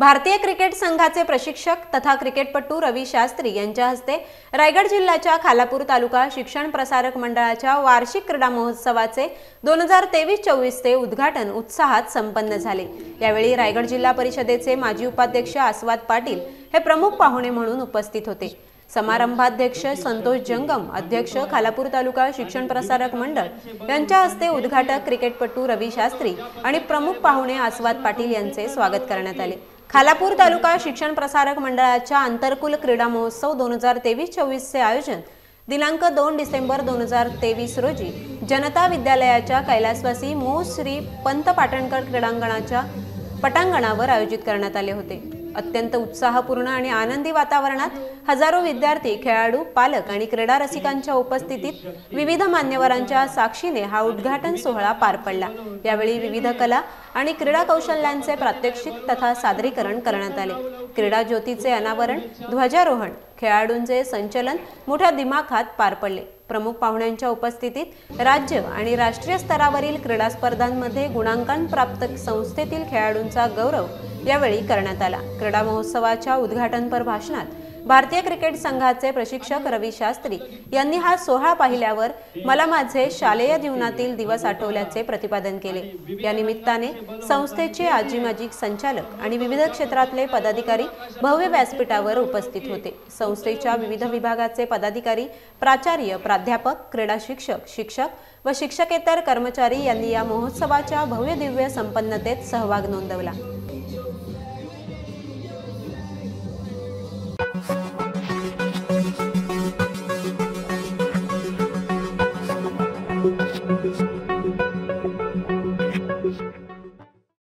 भारतीय क्रिकेट संघाचे प्रशिक्षक तथा क्रिकेटपटू रवी शास्त्री यांच्या हस्ते रायगड जिल्ह्याच्या खालापूर तालुका शिक्षण प्रसारक मंडळाच्या वार्षिक क्रीडा महोत्सवाचे दोन हजार तेवीस चोवीसचे उद्घाटन उत्साहात संपन्न झाले. यावेळी रायगड जिल्हा परिषदेचे माजी उपाध्यक्ष आस्वाद पाटील हे प्रमुख पाहुणे म्हणून उपस्थित होते. समारंभाध्यक्ष संतोष जंगम अध्यक्ष खालापूर तालुका शिक्षण प्रसारक मंडळ यांच्या हस्ते उद्घाटक क्रिकेटपटू रवी शास्त्री आणि प्रमुख पाहुणे आस्वाद पाटील यांचे स्वागत करण्यात आले. खालापूर तालुका शिक्षण प्रसारक मंडळाच्या आंतरकुल क्रीडा महोत्सव दोन हजार तेवीस चोवीसचे आयोजन दिनांक दोन डिसेंबर दोन हजार तेवीस रोजी जनता विद्यालयाच्या कैलासवासी मो. श्री. पंत पाटणकर क्रीडांगणाच्या पटांगणावर आयोजित करण्यात आले होते. अत्यंत उत्साहपूर्ण आणि आनंदी वातावरणात हजारो विद्यार्थी खेळाडू पालक आणि क्रीडा रसिकांच्या उपस्थितीत विविध मान्यवरांच्या साक्षीने हा उद्घाटन सोहळा पार पडला. यावेळी विविध कला आणि क्रीडा कौशल्यांचे प्रात्यक्षिक तथा सादरीकरण करण्यात आले. क्रीडा ज्योतीचे अनावरण ध्वजारोहण खेळाडूंचे संचलन मोठ्या दिमाखात पार पडले. प्रमुख पाहुण्यांच्या उपस्थितीत राज्य आणि राष्ट्रीय स्तरावरील क्रीडा स्पर्धांमध्ये गुणांकन प्राप्त संस्थेतील खेळाडूंचा गौरव यावेळी करण्यात आला. क्रीडा महोत्सवाच्या उद्घाटनपर भाषणात भारतीय क्रिकेट संघाचे प्रशिक्षक रवी शास्त्री यांनी हा सोहळा पाहिल्यावर मला माझे शालेय जीवनातील दिवस आठवल्याचे प्रतिपादन केले. या निमित्ताने संस्थेचे आजी माजी संचालक आणि विविध क्षेत्रातले पदाधिकारी भव्य व्यासपीठावर उपस्थित होते. संस्थेच्या विविध विभागाचे पदाधिकारी प्राचार्य प्राध्यापक क्रीडा शिक्षक शिक्षक व शिक्षकेतर कर्मचारी यांनी या महोत्सवाच्या भव्य दिव्य संपन्नतेत सहभाग नोंदवला.